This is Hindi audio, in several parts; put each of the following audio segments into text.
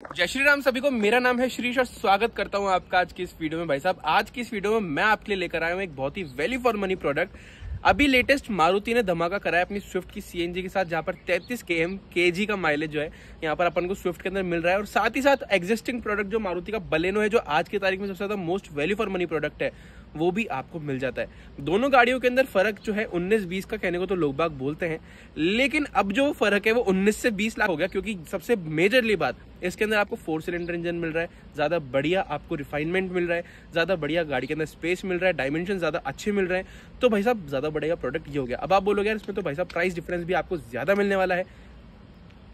जय श्री राम, सभी को मेरा नाम है श्रीश और स्वागत करता हूँ आपका आज की इस वीडियो में। भाई साहब, आज की इस वीडियो में मैं आपके लिए लेकर आया हूँ एक बहुत ही वैल्यू फॉर मनी प्रोडक्ट अभी लेटेस्ट मारुति ने धमाका कराया अपनी स्विफ्ट की सीएनजी के साथ, जहाँ पर 33 के एम के का माइलेज जो है, यहाँ पर अपन को स्विफ्ट के अंदर मिल रहा है। और साथ ही साथ एग्जिस्टिंग प्रोडक्ट जो मारुति का बलेनो है, जो आज की तारीख में सबसे ज़्यादा most value for money product है वो भी आपको मिल जाता है। दोनों गाड़ियों के अंदर फ़र्क जो है 19-20 का कहने को तो लोग बाग बोलते हैं, लेकिन अब जो फ़र्क है वो 19 से 20 लाख हो गया, क्योंकि सबसे मेजरली बात, इसके अंदर आपको फोर सिलेंडर इंजन मिल रहा है, ज़्यादा बढ़िया आपको रिफाइनमेंट मिल रहा है, ज़्यादा बढ़िया गाड़ी के अंदर स्पेस मिल रहा है डायमेंशन ज़्यादा अच्छे मिल रहे हैं तो भाई साहब ज़्यादा बढ़िया प्रोडक्ट ये हो गया। अब आप बोलोगे यार इसमें तो भाई साहब प्राइस डिफरेंस भी आपको ज़्यादा मिलने वाला है।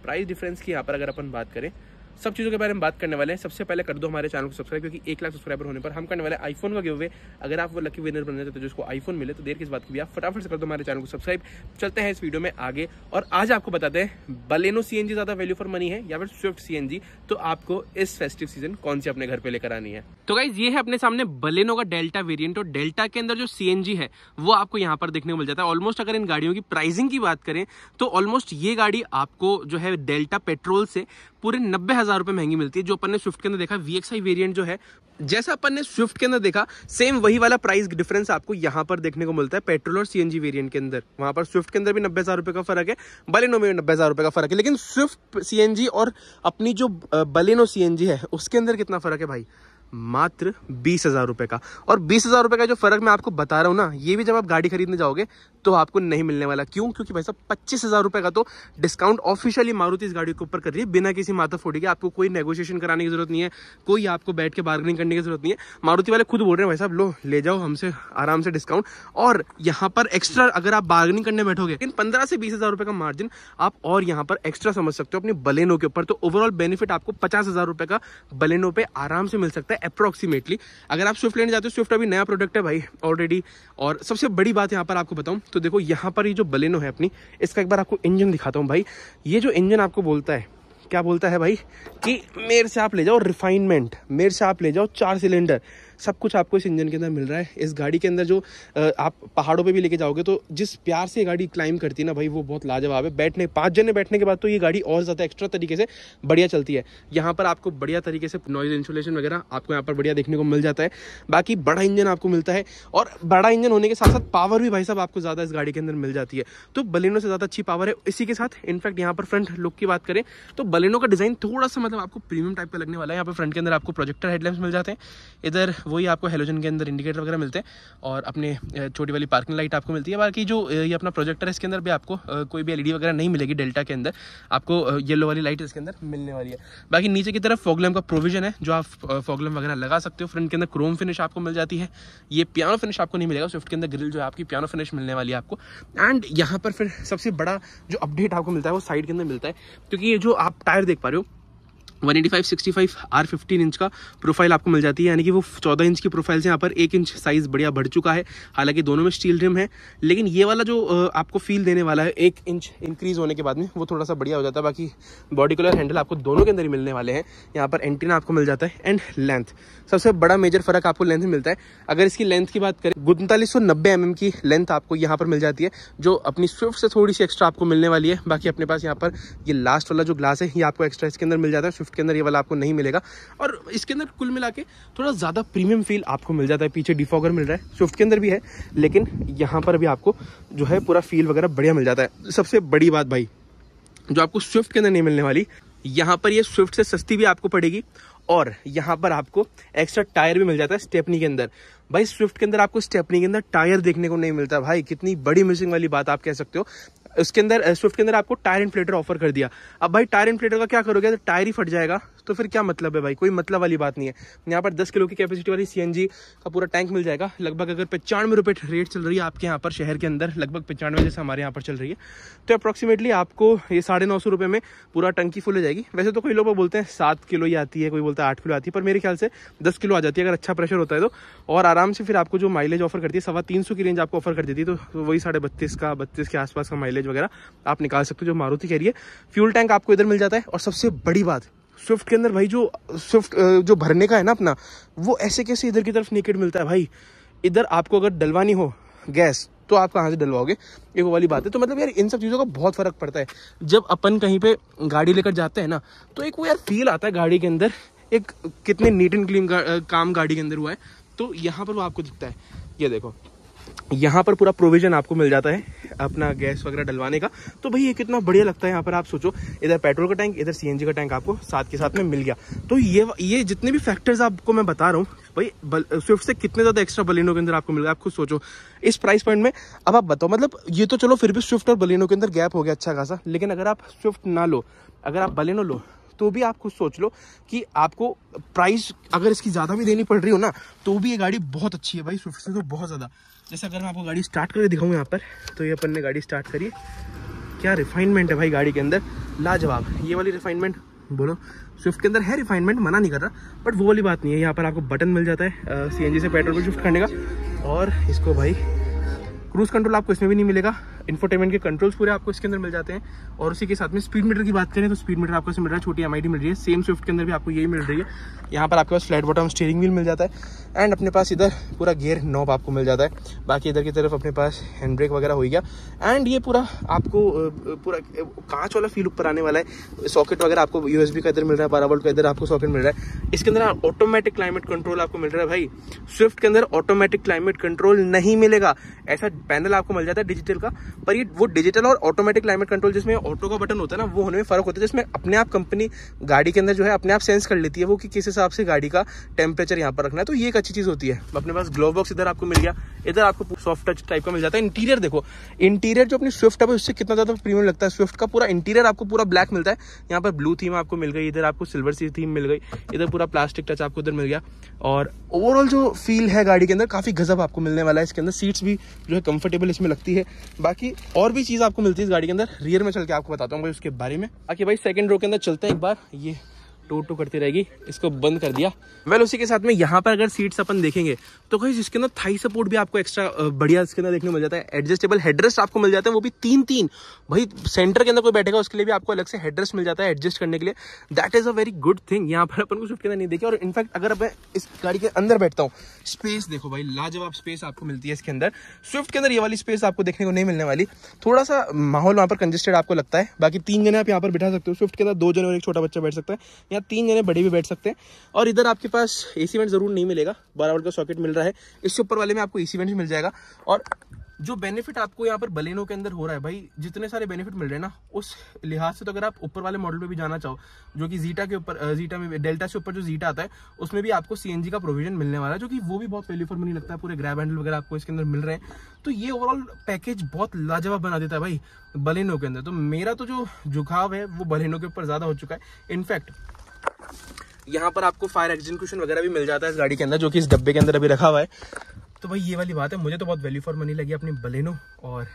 प्राइस डिफरेंस की यहाँ पर अगर अपन बात करें सब चीज़ों के बारे में बात करने वाले हैं। सबसे पहले कर दो हमारे चैनल को सब्सक्राइब, क्योंकि एक लाख सब्सक्राइबर होने पर हम करने वाले आईफोन का गिव अवे अगर आप वो लकी विनर बनना चाहते जिसको आईफोन मिले तो देर किस बात की भी आप फटाफट से कर दो हमारे चैनल को सब्सक्राइब। चलते हैं इस वीडियो में आगे। और आज आपको बताते हैं बलेनो सीएनजी ज़्यादा वैल्यू फॉर मनी है या फिर स्विफ्ट सीएनजी तो आपको इस फेस्टिव सीज़न कौन सी अपने घर पे लेकर आनी है? तो गाइज़ ये है अपने सामने बलेनो का डेल्टा वेरियंट और डेल्टा के अंदर जो सीएनजी है, वो आपको यहाँ पर देखने को मिल जाता है। ऑलमोस्ट अगर इन गाड़ियों की प्राइसिंग की बात करें तो ऑलमोस्ट ये गाड़ी आपको जो है डेल्टा पेट्रोल से पूरे नब्बे हज़ार रुपए महँगी मिलती है, जो अपन ने स्विफ्ट के अंदर देखा वीएक्सआई वेरिएंट जो है, जैसा अपन ने स्विफ्ट के अंदर देखा सेम वही वाला प्राइस डिफरेंस आपको यहाँ पर देखने को मिलता है पेट्रोल और सीएनजी वेरिएंट के अंदर। वहाँ पर स्विफ्ट के अंदर भी नब्बे हज़ार रुपए का फ़र्क है, बलेनो में नब्बे हज़ार रुपए का फ़र्क है। लेकिन स्विफ्ट सीएनजी और अपनी जो बलेनो सीएनजी है, उसके अंदर कितना फ़र्क है भाई? मात्र बीस हज़ार रुपए का। और बीस हज़ार रुपए का जो फ़र्क मैं आपको बता रहा हूँ ना, ये भी जब आप गाड़ी खरीदने जाओगे तो आपको नहीं मिलने वाला। क्यों? क्योंकि भाई साहब, पच्चीस हज़ार रुपए का तो डिस्काउंट ऑफिशियली मारुति इस गाड़ी के ऊपर कर रही है, बिना किसी माता फोड़ी के। आपको कोई नेगोशिएशन कराने की ज़रूरत नहीं है, कोई आपको बैठ के बार्गेनिंग करने की ज़रूरत नहीं है। मारुति वाले खुद बोल रहे हैं, भाई साहब, लो, ले जाओ, हमसे आराम से डिस्काउंट और यहाँ पर एक्स्ट्रा अगर आप बार्गेनिंग करने बैठोगे लेकिन पंद्रह से बीस हज़ार रुपए का मार्जिन आप और यहाँ पर एक्स्ट्रा समझ सकते हो अपनी बलेनो के ऊपर। तो ओवरऑल बेनिफिट आपको पचास हज़ार रुपए का बलेनो पे आराम से मिल सकता है। अप्रोक्सीमेटली अगर आप स्विफ्ट लेने जाते हो स्विफ्ट अभी नया प्रोडक्ट है भाई ऑलरेडी और सबसे बड़ी बात यहाँ पर आपको बताऊँ तो देखो यहाँ पर ये जो बलेनो है अपनी, इसका एक बार आपको इंजन दिखाता हूँ भाई। ये जो इंजन आपको बोलता है, क्या बोलता है भाई? कि मेरे से आप ले जाओ रिफाइनमेंट मेरे से आप ले जाओ चार सिलेंडर सब कुछ आपको इस इंजन के अंदर मिल रहा है। इस गाड़ी के अंदर जो आप पहाड़ों पे भी लेके जाओगे तो जिस प्यार से ये गाड़ी क्लाइम करती है ना भाई, वो बहुत लाजवाब है। बैठने, पाँच जने बैठने के बाद तो ये गाड़ी और ज़्यादा एक्स्ट्रा तरीके से बढ़िया चलती है। यहाँ पर आपको बढ़िया तरीके से नॉइज़ इंसुलेशन वगैरह आपको यहाँ पर बढ़िया देखने को मिल जाता है। बाकी बड़ा इंजन आपको मिलता है और बड़ा इंजन होने के साथ साथ पावर भी भाई साहब आपको ज़्यादा इस गाड़ी के अंदर मिल जाती है। तो बलिनो से ज़्यादा अच्छी पावर है। इसी के साथ इनफैक्ट यहाँ पर फ्रंट लुक की बात करें तो बलिनो का डिज़ाइन थोड़ा सा मतलब आपको प्रीमियम टाइप का लगने वाला है। यहाँ पर फ्रंट के अंदर आपको प्रोजेक्टर हेडलाइट्स मिल जाते हैं। इधर वही आपको हेलोजन के अंदर इंडिकेटर वगैरह मिलते हैं और अपने छोटी वाली पार्किंग लाइट आपको मिलती है। बाकी जो ये अपना प्रोजेक्टर है, इसके अंदर भी आपको कोई भी एलईडी वगैरह नहीं मिलेगी डेल्टा के अंदर। आपको येलो वाली लाइट इसके अंदर मिलने वाली है। बाकी नीचे की तरफ़ फॉगलम का प्रोविज़न है, जो आप फॉगलम वगैरह लगा सकते हो। फ्रंट के अंदर क्रोम फिनिश आपको मिल जाती है। ये पियानो फिनिश आपको नहीं मिलेगा स्विफ्ट के अंदर ग्रिल जो है आपकी पियानो फिनिश मिलने वाली है आपको। एंड यहाँ पर फिर सबसे बड़ा जो अपडेट आपको मिलता है, वो साइड के अंदर मिलता है। क्योंकि ये जो आप टायर देख पा रहे हो one eighty five sixty five R fifteen inch का प्रोफ़ाइल आपको मिल जाती है। यानी कि वो चौदह इंच की प्रोफ़ाइल से यहाँ पर एक इंच साइज़ बढ़िया बढ़ चुका है। हालाँकि दोनों में स्टील रिम है, लेकिन ये वाला जो आपको फील देने वाला है, एक इंच इंक्रीज होने के बाद में, वो थोड़ा सा बढ़िया हो जाता है। बाकी बॉडी कलर हैंडल आपको दोनों के अंदर ही मिलने वाले हैं। यहाँ पर एंटीना आपको मिल जाता है एंड लेंथ सबसे बड़ा मेजर फ़र्क आपको लेंथ में मिलता है। अगर इसकी लेंथ की बात करें, उनतालीस सौ एम की लेंथ आपको यहाँ पर मिल जाती है, जो अपनी स्विफ्ट से थोड़ी सी एक्स्ट्रा आपको मिलने वाली है। बाकी अपने पास यहाँ पर ये लास्ट वाला जो ग्लास है, ये आपको एक्स्ट्रा इसके अंदर मिल जाता है के अंदर ये वाला आपको नहीं मिलेगा। और इसके अंदर कुल मिला थोड़ा ज़्यादा प्रीमियम फील आपको मिल जाता है, पीछे डिफॉगर मिल रहा है स्विफ्ट के अंदर भी है, लेकिन यहाँ पर भी आपको जो है पूरा फील वगैरह बढ़िया मिल जाता है। सबसे बड़ी बात भाई, जो आपको स्विफ्ट के अंदर नहीं मिलने वाली, यहाँ पर ये स्विफ्ट से सस्ती भी आपको पड़ेगी, और यहाँ पर आपको एक्स्ट्रा टायर भी मिल जाता है स्टेपनी के अंदर। भाई स्विफ्ट के अंदर आपको स्टेपनी के अंदर टायर देखने को नहीं मिलता। भाई, कितनी बड़ी मिसिंग वाली बात आप कह सकते हो। उसके अंदर स्विफ्ट के अंदर आपको टायर इन्फ्लेटर ऑफ़र कर दिया। अब भाई टायर इन्फ्लेटर का क्या करोगे? तो टायर ही फट जाएगा। तो फिर क्या मतलब है भाई? कोई मतलब वाली बात नहीं है। यहाँ पर दस किलो की कैपेसिटी वाली सीएनजी का पूरा टैंक मिल जाएगा। लगभग अगर पचानवे रुपये रेट चल रही है आपके यहाँ पर शहर के अंदर, लगभग पचानवे जैसे हमारे यहाँ पर चल रही है। तो अप्रॉक्सीमेटली आपको ये साढ़े नौ सौ रुपये में पूरा टंकी फुल हो जाएगी। वैसे तो कोई लोग बोलते हैं सात किलो ही आती है, कोई बोलता है आठ किलो आती है, पर मेरे ख्याल से दस किलो आ जाती है अगर अच्छा प्रेशर होता है तो। और आराम से फिर आपको जो माइलेज ऑफ़र करती है, सवा तीन सौ की रेंज आपको ऑफ़र कर देती है तो वही साढ़े बत्तीस का, बत्तीस के आसपास का माइलेज वगैरह आप निकाल सकते हो जो मारुति कह रही है। फ्यूल टैंक आपको इधर मिल जाता है। और सबसे बड़ी बात स्विफ्ट के अंदर भाई जो स्विफ्ट जो भरने का है ना अपना, वो ऐसे कैसे इधर की तरफ़ नेकेड मिलता है भाई? इधर आपको अगर डलवानी हो गैस तो आप कहाँ से डलवाओगे? ये वो वाली बात है। तो मतलब यार, इन सब चीज़ों का बहुत फ़र्क पड़ता है। जब अपन कहीं पे गाड़ी लेकर जाते हैं ना तो एक वो यार फील आता है गाड़ी के अंदर। एक कितने नीट एंड क्लीन काम गाड़ी के अंदर हुआ है। तो यहाँ पर वो आपको दिखता है। ये देखो। यहाँ पर पूरा प्रोविज़न आपको मिल जाता है अपना गैस वगैरह डलवाने का। तो भाई ये कितना बढ़िया लगता है यहाँ पर, आप सोचो। इधर पेट्रोल का टैंक इधर सीएनजी का टैंक आपको साथ के साथ में मिल गया। तो ये ये जितने भी फैक्टर्स आपको मैं बता रहा हूँ, भाई स्विफ्ट से कितने ज़्यादा एक्स्ट्रा बलिनों के अंदर आपको मिल गया, आप खुद सोचो। इस प्राइस पॉइंट में, अब आप बताओ मतलब ये तो चलो फिर भी स्विफ्ट और बलिनों के अंदर गैप हो गया अच्छा खासा, लेकिन अगर आप स्विफ्ट ना लो, अगर आप बलिनो लो तो भी आप खुद सोच लो कि आपको प्राइस अगर इसकी ज़्यादा भी देनी पड़ रही हो ना तो भी ये गाड़ी बहुत अच्छी है भाई स्विफ्ट से तो बहुत ज़्यादा। जैसे अगर मैं आपको गाड़ी स्टार्ट करके दिखाऊँ यहाँ पर तो ये अपन ने गाड़ी स्टार्ट करी। क्या रिफाइनमेंट है भाई गाड़ी के अंदर? लाजवाब। ये वाली रिफाइनमेंट बोलो। स्विफ्ट के अंदर है रिफाइनमेंट मना नहीं कर रहा बट वो वाली बात नहीं है। यहाँ पर आपको बटन मिल जाता है सीएनजी से पेट्रोल को शिफ्ट करने का। और इसको भाई क्रूज कंट्रोल आपको इसमें भी नहीं मिलेगा। इन्फोटेनमेंट के कंट्रोल्स पूरे आपको इसके अंदर मिल जाते हैं। और उसी के साथ में स्पीड मीटर की बात करें तो स्पीड मीटर आपको मिल रहा है, छोटी एम मिल रही है। सेम स्विफ्ट के अंदर भी आपको यही मिल रही है। यहाँ पर आपके पास फ्लैट बॉटम स्टीयरिंग व्हील मिल जाता है। एंड अपने पास इधर पूरा गियर नॉब आपको मिल जाता है। बाकी इधर की तरफ़ अपने पास हैंड ब्रेक वगैरह हो गया। एंड ये पूरा आपको पूरा कांच वाला फील ऊपर आने वाला है। सॉकेट वगैरह आपको यूएसबी का इधर मिल रहा है, बारह वोल्ट का इधर आपको सॉकेट मिल रहा है। इसके अंदर ऑटोमेटिक क्लाइमेट कंट्रोल आपको मिल रहा है भाई। स्विफ्ट के अंदर ऑटोमेटिक क्लाइमेट कंट्रोल नहीं मिलेगा। ऐसा पैनल आपको मिल जाता है डिजिटल का। पर ये वो डिजिटल और ऑटोमेटिक क्लाइमेट कंट्रोल जिसमें ऑटो का बटन होता है ना, वो होने में फ़र्क होता है, जिसमें अपने आप कंपनी गाड़ी के अंदर जो है अपने आप सेंस कर लेती है वो कि किस हिसाब से गाड़ी का टेम्परेचर यहाँ पर रखना है। तो ये एक अच्छी चीज़ होती है। अपने पास ग्लोव बॉक्स इधर आपको मिल गया, इधर आपको सॉफ्ट टच टाइप का मिल जाता है। इंटीरियर देखो इंटीरियर जो अपनी स्विफ्ट है, उससे कितना ज़्यादा प्रीमियम लगता है? स्विफ्ट का पूरा इंटीरियर आपको पूरा ब्लैक मिलता है। यहाँ पर ब्लू थीम आपको मिल गई, इधर आपको सिल्वर सी थीम मिल गई, इधर पूरा प्लास्टिक टच आपको इधर मिल गया। और ओवरऑल जो फील है गाड़ी के अंदर, काफ़ी गजब आपको मिलने वाला है। इसके अंदर सीट्स भी जो है कंफर्टेबल इसमें लगती है। बाकी और भी चीज़ आपको मिलती है इस गाड़ी के अंदर। रियर में चल के आपको बताता हूँ भाई उसके बारे में। बाकी भाई सेकंड रो के अंदर चलते हैं एक बार। ये टू टू करती रहेगी, इसको बंद कर दिया। वेल उसी के साथ में यहाँ पर अगर सीट्स अपन देखेंगे तो कहीं इसके अंदर थाई सपोर्ट भी आपको एक्स्ट्रा बढ़िया इसके अंदर देखने मिल जाता है। एडजस्टेबल हेडरेस्ट आपको मिल जाता है, वो भी तीन तीन भाई सेंटर के अंदर कोई बैठेगा, उसके लिए भी आपको अलग से हेडरेस्ट मिल जाता है एडजस्ट करने के लिए। That is a very good thing यहाँ पर अपन को स्विफ्ट के अंदर नहीं देखे। और इनफैक्ट अगर मैं इस गाड़ी के अंदर बैठता हूँ स्पेस देखो भाई, लाजवाब स्पेस आपको मिलती है इसके अंदर। स्विफ्ट के अंदर ये वाली स्पेस आपको देखने को नहीं मिलने वाली। थोड़ा सा माहौल वहाँ पर कंजेस्टेड आपको लगता है। बाकी तीन जने आप यहाँ पर बैठा सकते हो। स्विफ्ट के अंदर दो जने और एक छोटा बच्चा बैठ सकता है। यहाँ तीन जने बड़े भी बैठ सकते हैं। और इधर आपके पास एसी वेंट ज़रूर नहीं मिलेगा। बारह वोल्ट का सॉकेट मिल रहा है। इससे ऊपर वाले में आपको एसी वेंट मिल जाएगा। और जो बेनिफिट आपको यहाँ पर बलेनो के अंदर हो रहा है, भाई, जितने सारे बेनिफिट मिल रहे हैं ना, उस लिहाज से तो अगर आप ऊपर वाले मॉडल पे भी जाना चाहो, जो कि जीटा के ऊपर जीटा में डेल्टा से ऊपर जो जीटा आता है, उसमें भी आपको सीएनजी का प्रोविज़न मिलने वाला है, जो कि वो भी बहुत वैल्यू फॉर मनी लगता है। पूरे ग्रैब हैंडल वगैरह आपको इसके अंदर मिल रहे हैं। तो ये ओवरऑल पैकेज बहुत लाजवाब बना देता है भाई बलेनो के अंदर। तो मेरा तो जो झुकाव है, वो बलेनो के ऊपर ज़्यादा हो चुका है। इनफैक्ट यहाँ पर आपको फायर एक्सटिंग्विशन वगैरह भी मिल जाता है इस गाड़ी के अंदर, जो कि इस डब्बे के अंदर अभी रखा हुआ है। तो भाई, ये वाली बात है, मुझे तो बहुत वैल्यू फॉर मनी लगी अपनी बलेनो, और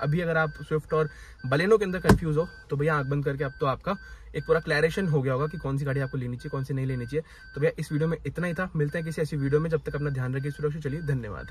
अभी अगर आप स्विफ्ट और बलेनो के अंदर कंफ्यूज हो तो भैया आँख बंद करके अब तो आपका एक पूरा क्लैरेशन हो गया होगा कि कौन सी गाड़ी आपको लेनी चाहिए, कौन सी नहीं लेनी चाहिए। तो भैया, इस वीडियो में इतना ही था। मिलते हैं किसी ऐसी वीडियो में। जब तक अपना ध्यान रखिए, सुरक्षित चलिए। धन्यवाद।